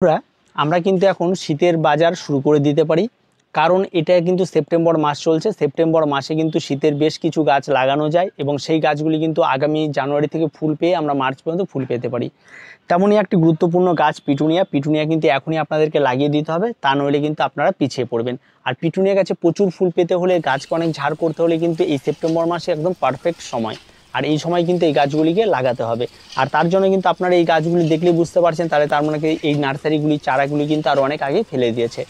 বন্ধুরা, আমরা কিন্তু এখন শীতের বাজার শুরু করে দিতে পারি। কারণ এটা কিন্তু সেপ্টেম্বর মাস চলছে। সেপ্টেম্বর মাসে কিন্তু শীতের বেশ কিছু গাছ লাগানো যায় এবং সেই গাছগুলি কিন্তু আগামী জানুয়ারি থেকে ফুল পেয়ে আমরা মার্চ পর্যন্ত ফুল পেতে পারি। তেমনই একটি গুরুত্বপূর্ণ গাছ পিটুনিয়া। পিটুনিয়া কিন্তু এখনই আপনাদেরকে লাগিয়ে দিতে হবে। তা নইলে কিন্তু আপনারা পিছিয়ে পড়বেন। আর পিটুনিয়া গাছে প্রচুর ফুল পেতে হলে, গাছকে অনেক ঝাড় করতে হলে কিন্তু এই সেপ্টেম্বর মাসে একদম পারফেক্ট সময়। আর এই সময় কিন্তু এই গাছগুলিকে লাগাতে হবে। আর তার জন্য কিন্তু আপনারা এই গাছগুলি দেখলে বুঝতে পারছেন, তাহলে তার মানে এই নার্সারিগুলি, চারাগুলি কিন্তু আরও অনেক আগে ফেলে দিয়েছে।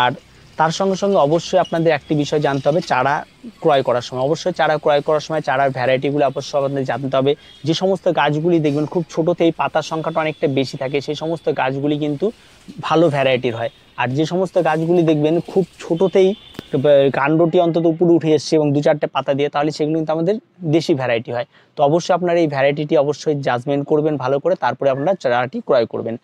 আর তার সঙ্গে সঙ্গে অবশ্যই আপনাদের একটি বিষয় জানতে হবে, চারা ক্রয় করার সময়। অবশ্যই চারা ক্রয় করার সময় চারার ভ্যারাইটিগুলো অবশ্যই আপনাদের জানতে হবে। যে সমস্ত গাছগুলি দেখবেন, খুব ছোটোতেই পাতার সংখ্যাটা অনেকটা বেশি থাকে, সেই সমস্ত গাছগুলি কিন্তু ভালো ভ্যারাইটির হয়। আর যে সমস্ত গাছগুলি দেখবেন, খুব ছোটোতেই কাণ্ডটি অন্তত উপরে উঠে এসছে এবং দু চারটে পাতা দিয়ে, তাহলে সেগুলো কিন্তু আমাদের দেশি ভ্যারাইটি হয়। তো অবশ্যই আপনার এই ভ্যারাইটিটি অবশ্যই জাজমেন্ট করবেন ভালো করে, তারপরে আপনারা চারাটি ক্রয় করবেন।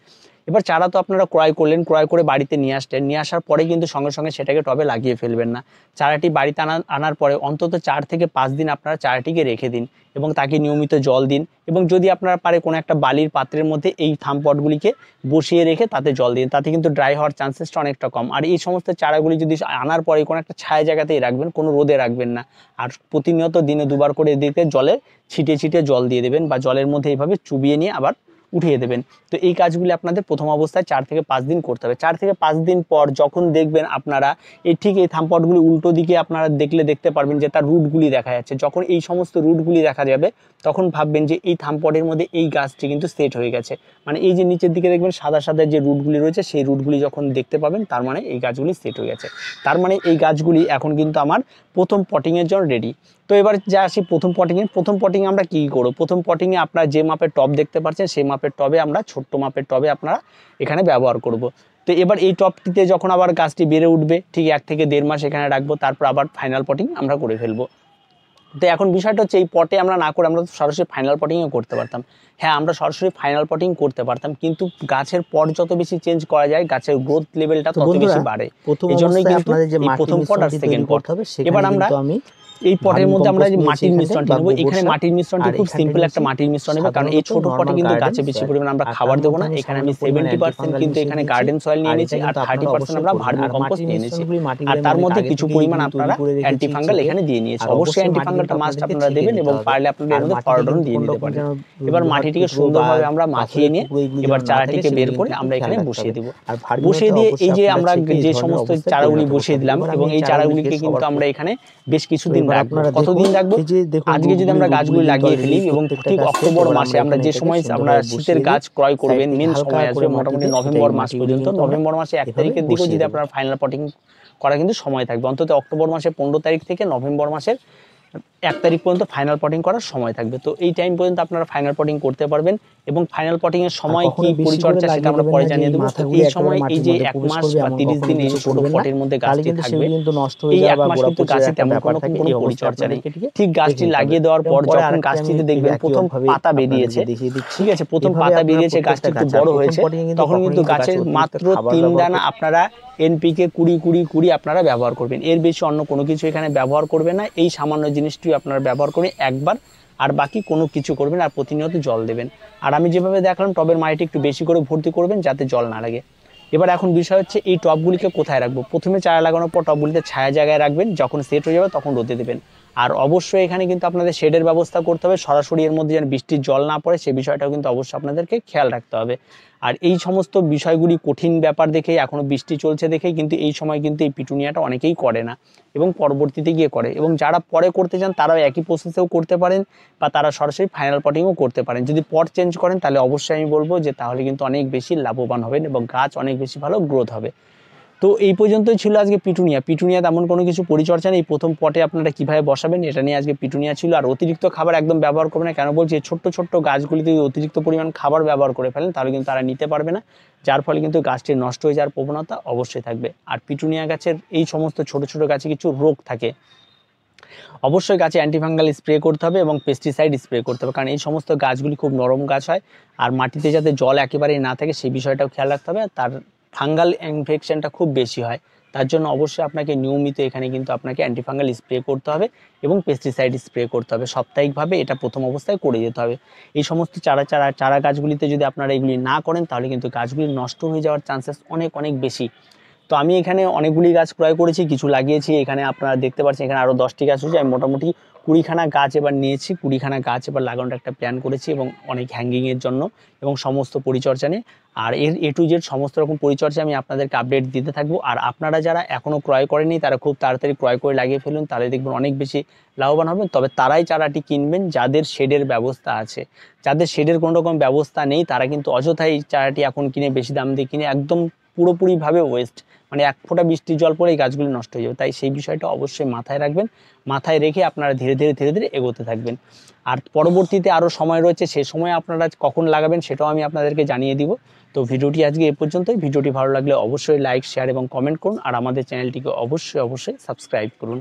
এবার চারা তো আপনারা ক্রয় করলেন, ক্রয় করে বাড়িতে নিয়ে আসলেন, নিয়ে আসার পরে কিন্তু সঙ্গে সঙ্গে সেটাকে টবে লাগিয়ে ফেলবেন না। চারাটি বাড়িতে আনা, আনার পরে অন্তত চার থেকে পাঁচ দিন আপনারা চারাটিকে রেখে দিন এবং তাকে নিয়মিত জল দিন এবং যদি আপনারা পারে কোনো একটা বালির পাত্রের মধ্যে এই থামপটগুলিকে বসিয়ে রেখে তাতে জল দিন, তাতে কিন্তু ড্রাই হওয়ার চান্সেসটা অনেকটা কম। আর এই সমস্ত চারাগুলি যদি আনার পরে কোনো একটা ছায়া জায়গাতেই রাখবেন, কোনো রোদে রাখবেন না। আর প্রতিনিয়ত দিনে দুবার করে এদিকে জলে ছিটে ছিটে জল দিয়ে দেবেন বা জলের মধ্যে এইভাবে চুবিয়ে নিয়ে আবার উঠিয়ে দেবেন। তো এই কাজগুলি আপনাদের প্রথম অবস্থায় চার থেকে পাঁচ দিন করতে হবে। চার থেকে পাঁচ দিন পর যখন দেখবেন আপনারা এই ঠিক এই থামপটগুলি উল্টো দিকে আপনারা দেখলে দেখতে পারবেন যে তার রুটগুলি দেখা যাচ্ছে। যখন এই সমস্ত রুটগুলি দেখা যাবে, তখন ভাববেন যে এই থামপটের মধ্যে এই গাছটি কিন্তু সেট হয়ে গেছে। মানে এই যে নিচের দিকে দেখবেন সাদা সাদা যে রুটগুলি রয়েছে, সেই রুটগুলি যখন দেখতে পাবেন, তার মানে এই গাছগুলি সেট হয়ে গেছে। তার মানে এই গাছগুলি এখন কিন্তু আমার প্রথম পটিংয়ের জন্য রেডি তো এবার যা আসি প্রথম পটিংয়ে প্রথম পটিংয়ে আমরা কী করব? প্রথম পটিংয়ে আপনারা যে মাপের টব দেখতে পাচ্ছেন সেই মাপের টবে আমরা ছোট্ট মাপের টবে আপনারা এখানে ব্যবহার করব। তো এবার এই টপটিতে যখন আবার গাছটি বেড়ে উঠবে ঠিক এক থেকে দেড় মাস এখানে রাখব তারপর আবার ফাইনাল পটিং আমরা করে ফেলব। তো এখন বিষয়টা হচ্ছে এই পটে আমরা না করে আমরা সরাসরি ফাইনাল পটিংও করতে পারতাম। হ্যাঁ আমরা সরাসরি ফাইনাল পটিং করতে পারতাম কিন্তু গাছের পট যত বেশি চেঞ্জ করা যায় গাছের গ্রোথ লেভেলটা তত বেশি বাড়ে। এই জন্যই কিন্তু প্রথম পট আর সেকেন্ড পট এবার আমরা এই পটের মধ্যে আমরা যে মাটির মিশ্রণটি নেব। এখানে মাটির মিশ্রণটি খুব সিম্পল একটা মাটির মিশ্রণ নেব কারণ এই ছোট পটে কিন্তু গাছে বেশি পরিমাণ আমরা খাবার দেবো না। এখানে আমি সেভেন্টি পার্সেন্ট কিন্তু এখানে গার্ডেন সয়েল নিয়ে নিয়েছি আর থার্টি পার্সেন্ট আমরা ভার্মি কম্পোস্ট নিয়ে নিয়েছি আর তার মধ্যে কিছু পরিমাণ আপনারা অ্যান্টি ফাঙ্গাল এখানে দিয়ে নিয়েছি। অবশ্যই অ্যান্টি ফাঙ্গালটা মাস্ট আপনারা দেবেন এবং পারলে আপনারা এর মধ্যে ফরডন দিয়ে নিতে পারেন। এবার মাটিটিকে সুন্দরভাবে আমরা মাখিয়ে নিয়ে এবার চারাটিকে বের করে আমরা এখানে বসিয়ে দেবো বসিয়ে দিয়ে এই যে আমরা যে সমস্ত চারাগুলি বসিয়ে দিলাম এবং এই চারাগুলিকে কিন্তু আমরা এখানে বেশ কিছুদিন রাখব কতদিন রাখব? আজকে যদি আমরা গাছগুলি লাগিয়ে ফেলি এবং ঠিক অক্টোবর মাসে আমরা যে সময় আমরা শীতের গাছ ক্রয় করবেন মেন সময় আসবে মোটামুটি নভেম্বর মাস পর্যন্ত নভেম্বর মাসে এক তারিখের দিকে যদি আপনার ফাইনাল পটিং করা কিন্তু সময় থাকবে অন্তত অক্টোবর মাসের পনেরো তারিখ থেকে নভেম্বর মাসের এক তারিখ পর্যন্ত ফাইনাল পটিং করার সময় থাকবে। তো এই টাইম পর্যন্ত আপনারা ফাইনাল পটিং করতে পারবেন এবং ফাইনাল পটিং এর সময় কি পরিচর্যা সেটা আমরা পরে জানিয়ে দেবো। এই সময় এই যে এক মাস বা তিরিশ দিন এই ছোট পটের মধ্যে গাছটি থাকবে। এই এক মাস কিন্তু গাছে তেমন কোনো কোনো পরিচর্যা নেই। ঠিক গাছটি লাগিয়ে দেওয়ার পর যখন গাছটিতে দেখবেন প্রথম পাতা বেরিয়েছে ঠিক আছে প্রথম পাতা বেরিয়েছে গাছটি একটু বড় হয়েছে তখন কিন্তু গাছের মাত্র তিন দানা আপনারা এনপিকে কুড়ি কুড়ি কুড়ি আপনারা ব্যবহার করবেন। এর বেশি অন্য কোনো কিছু এখানে ব্যবহার করবেন না এই সামান্য জিনিসটি আপনারা ব্যবহার করে একবার, আর বাকি কোনো কিছু করবেন আর প্রতিনিয়ত জল দেবেন। আর আমি যেভাবে দেখলাম, টবের মাটিটি একটু বেশি করে ভর্তি করবেন যাতে জল না লাগে। এবার এখন বিষয় হচ্ছে, এই টবগুলিকে কোথায় রাখব? প্রথমে চারা লাগানোর পর টবগুলিতে ছায়া জায়গায় রাখবেন, যখন সেট হয়ে যাবে তখন রোদে দেবেন। আর অবশ্যই এখানে কিন্তু আপনাদের শেডের ব্যবস্থা করতে হবে। সরাসরি এর মধ্যে যেন বৃষ্টির জল না পড়ে, সে বিষয়টাও কিন্তু অবশ্যই আপনাদেরকে খেয়াল রাখতে হবে। আর এই সমস্ত বিষয়গুলি কঠিন ব্যাপার দেখে এখনও বৃষ্টি চলছে দেখে কিন্তু এই সময় কিন্তু এই পিটুনিয়াটা অনেকেই করে না এবং পরবর্তীতে গিয়ে করে এবং যারা পরে করতে চান তারাও একই প্রসেসেও করতে পারেন বা তারা সরাসরি ফাইনাল পটিংও করতে পারেন। যদি পট চেঞ্জ করেন তাহলে অবশ্যই আমি বলব যে তাহলে কিন্তু অনেক বেশি লাভবান হবেন এবং গাছ অনেক বেশি ভালো গ্রোথ হবে। তো এই পর্যন্তই ছিল আজকে পিটুনিয়া। পিটুনিয়া তেমন কোনো কিছু পরিচর্যা নেই। প্রথম পটে আপনারা কীভাবে বসাবেন, এটা নিয়ে আজকে পিটুনিয়া ছিল। আর অতিরিক্ত খাবার একদম ব্যবহার করবে না। কেন বলছি ছোট্ট ছোট্ট গাছগুলিতে যদি অতিরিক্ত পরিমাণ খাবার ব্যবহার করে ফেলেন, তাহলে কিন্তু তারা নিতে পারবে না। যার ফলে কিন্তু গাছটি নষ্ট হয়ে যাওয়ার প্রবণতা অবশ্যই থাকবে। আর পিটুনিয়া গাছের এই সমস্ত ছোট ছোট গাছে কিছু রোগ থাকে। অবশ্যই গাছে অ্যান্টিফাঙ্গাল স্প্রে করতে হবে এবং পেস্টিসাইড স্প্রে করতে হবে। কারণ এই সমস্ত গাছগুলি খুব নরম গাছ হয়। আর মাটিতে যাতে জল একেবারেই না থাকে, সেই বিষয়টাও খেয়াল রাখতে হবে। তার ফাঙ্গাল ইনফেকশানটা খুব বেশি হয়, তার জন্য অবশ্যই আপনাকে নিয়মিত এখানে কিন্তু আপনাকে অ্যান্টিফাঙ্গাল স্প্রে করতে হবে এবং পেস্টিসাইড স্প্রে করতে হবে। সাপ্তাহিকভাবে এটা প্রথম অবস্থায় করে যেতে হবে। এই সমস্ত চারা চারা চারা গাছগুলিতে যদি আপনারা এগুলি না করেন, তাহলে কিন্তু গাছগুলি নষ্ট হয়ে যাওয়ার চান্সেস অনেক অনেক বেশি। তো আমি এখানে অনেকগুলি গাছ ক্রয় করেছি, কিছু লাগিয়েছি। এখানে আপনারা দেখতে পাচ্ছেন, এখানে আরও দশটি গাছ হয়েছে আমি মোটামুটি কুড়িখানা গাছ এবার নিয়েছি, কুড়িখানা গাছ এবার লাগানোর একটা প্ল্যান করেছি এবং অনেক হ্যাঙ্গিংয়ের জন্য এবং সমস্ত পরিচর্যা নিয়ে। আর এর এ টু জেড সমস্ত রকম পরিচর্যা আমি আপনাদেরকে আপডেট দিতে থাকব। আর আপনারা যারা এখনও ক্রয় করেনি তারা খুব তাড়াতাড়ি ক্রয় করে লাগিয়ে ফেলুন, তাহলে দেখবেন অনেক বেশি লাভবান হবেন। তবে তারাই চারাটি কিনবেন যাদের শেডের ব্যবস্থা আছে। যাদের শেডের কোনো রকম ব্যবস্থা নেই, তারা কিন্তু অযথাই চারাটি এখন কিনে বেশি দাম দিয়ে কিনে একদম পুরোপুরিভাবে ওয়েস্ট মানে এক ফোঁটা বৃষ্টির জল পরে এই গাছগুলি নষ্ট হয়ে যাবে। তাই সেই বিষয়টা অবশ্যই মাথায় রাখবেন। মাথায় রেখে আপনারা ধীরে ধীরে ধীরে ধীরে এগোতে থাকবেন। আর পরবর্তীতে আরও সময় রয়েছে, সে সময় আপনারা কখন লাগাবেন সেটাও আমি আপনাদেরকে জানিয়ে দিব। তো ভিডিওটি আজকে এ পর্যন্তই। ভিডিওটি ভালো লাগলে অবশ্যই লাইক শেয়ার এবং কমেন্ট করুন। আর আমাদের চ্যানেলটিকে অবশ্যই অবশ্যই সাবস্ক্রাইব করুন।